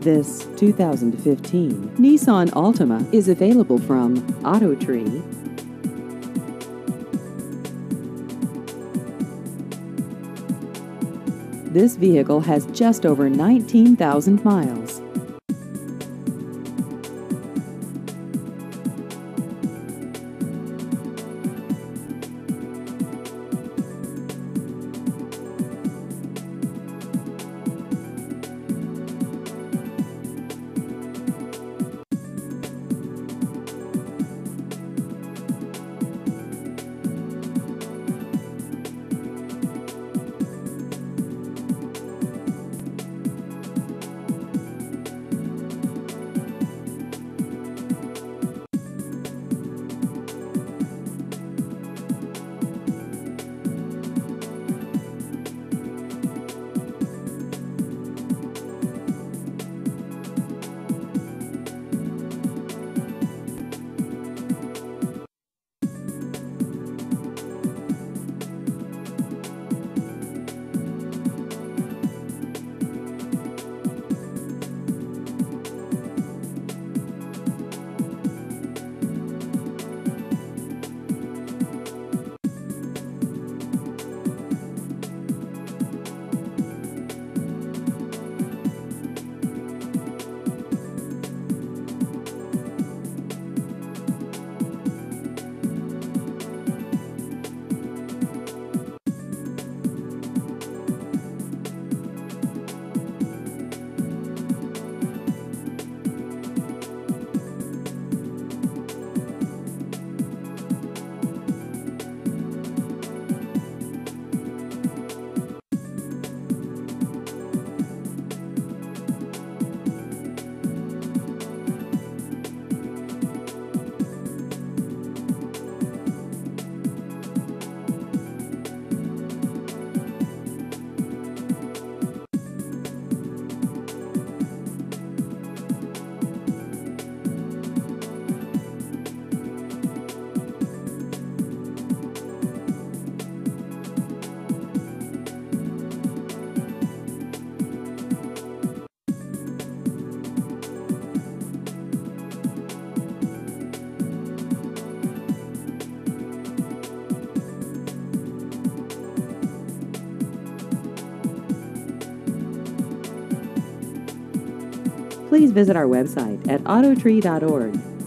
This 2015 Nissan Altima is available from Auto Tree. This vehicle has just over 19,000 miles. Please visit our website at autotree.org.